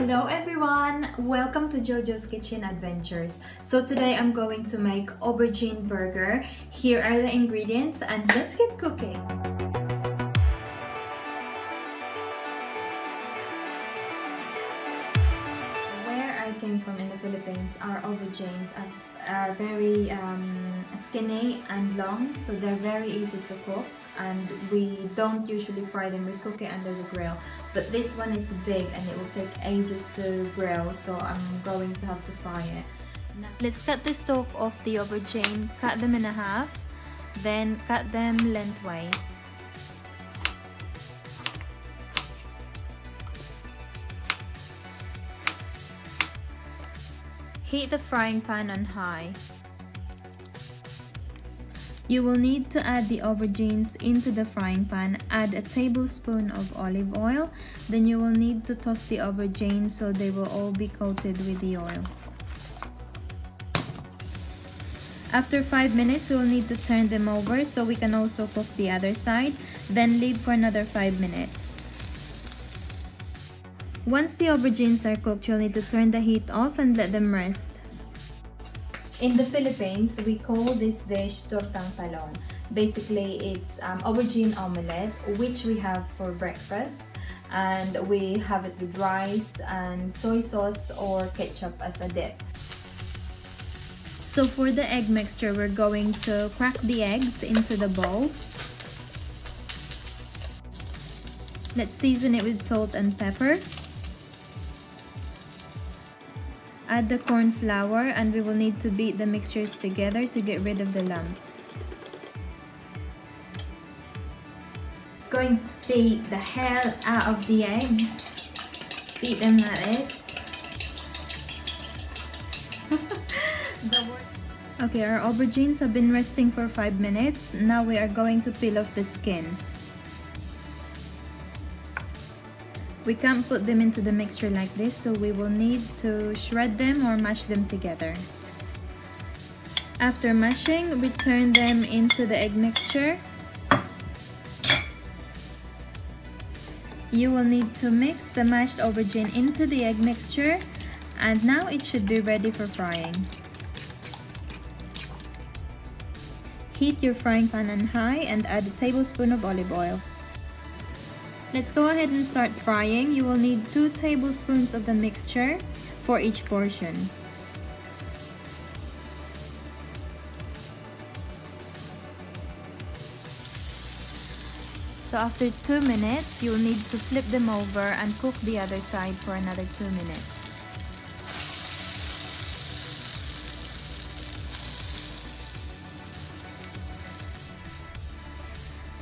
Hello everyone! Welcome to Jojo's Kitchen Adventures. So today I'm going to make aubergine burger. Here are the ingredients and let's get cooking. Where I came from in the Philippines, our aubergines are, are very um, skinny and long so they're very easy to cook and we don't usually fry them we cook it under the grill. But this one is big and it will take ages to grill so I'm going to have to fry it. Let's cut the stalk off the aubergine cut them in a half then cut them lengthwise. Heat the frying pan on high. You will need to add the aubergines into the frying pan. Add a tablespoon of olive oil. Then you will need to toss the aubergines so they will all be coated with the oil. After 5 minutes, we will need to turn them over so we can also cook the other side. Then leave for another 5 minutes. Once the aubergines are cooked, you'll need to turn the heat off and let them rest. In the Philippines, we call this dish tortang talong. Basically, it's um, aubergine omelette, which we have for breakfast. And we have it with rice and soy sauce or ketchup as a dip. So for the egg mixture, we're going to crack the eggs into the bowl. Let's season it with salt and pepper. Add the corn flour and we will need to beat the mixtures together to get rid of the lumps. Going to beat the hell out of the eggs. Beat them like this. okay, our aubergines have been resting for 5 minutes. Now we are going to peel off the skin. We can't put them into the mixture like this, so we will need to shred them or mash them together. After mashing, we turn them into the egg mixture. You will need to mix the mashed aubergine into the egg mixture and now it should be ready for frying. Heat your frying pan on high and add a tablespoon of olive oil. Let's go ahead and start frying. You will need 2 tablespoons of the mixture for each portion. So after 2 minutes, you'll need to flip them over and cook the other side for another 2 minutes.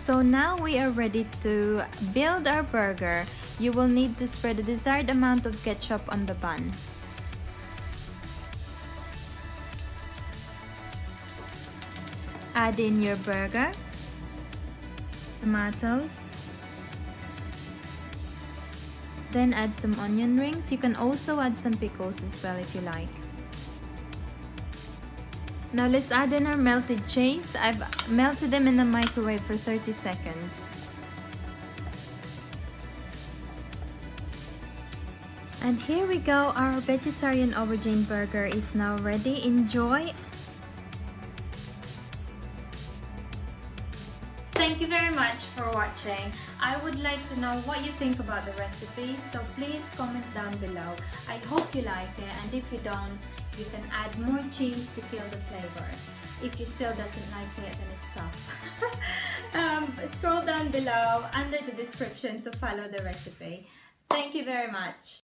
So now we are ready to build our burger. You will need to spread the desired amount of ketchup on the bun. Add in your burger, tomatoes, then add some onion rings. You can also add some pickles as well if you like. Now let's add in our melted cheese. I've melted them in the microwave for 30 seconds. And here we go, our vegetarian aubergine burger is now ready. Enjoy! Thank you very much for watching. I would like to know what you think about the recipe, so please comment down below. I hope you like it, and if you don't, you can add more cheese to kill the flavor. If you still doesn't like it, then it's tough. um, scroll down below under the description to follow the recipe. Thank you very much.